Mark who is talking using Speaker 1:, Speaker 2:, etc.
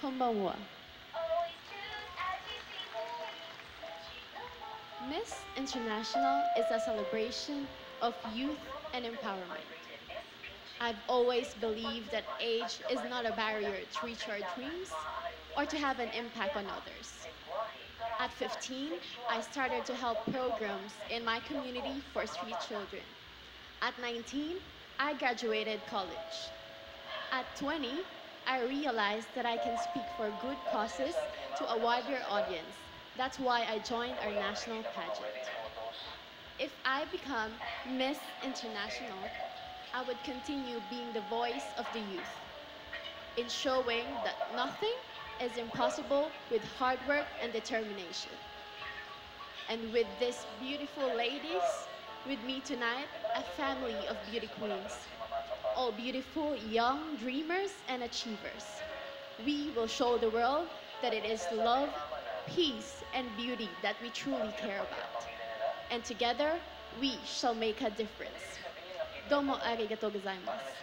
Speaker 1: こんばんは。Miss International is a celebration of youth and empowerment. I've always believed that age is not a barrier to reach our dreams or to have an impact on others. At 15, I started to help programs in my community for street children. At 19, I graduated college. At 20, I realized that I can speak for good causes to a wider audience. That's why I joined our national pageant. If I become Miss International, I would continue being the voice of the youth in showing that nothing is impossible with hard work and determination. And with these beautiful ladies, with me tonight, a family of beauty queens, all beautiful young dreamers and achievers. We will show the world that it is love, peace, and beauty that we truly care about. And together, we shall make a difference. Domo arigato gozaimasu.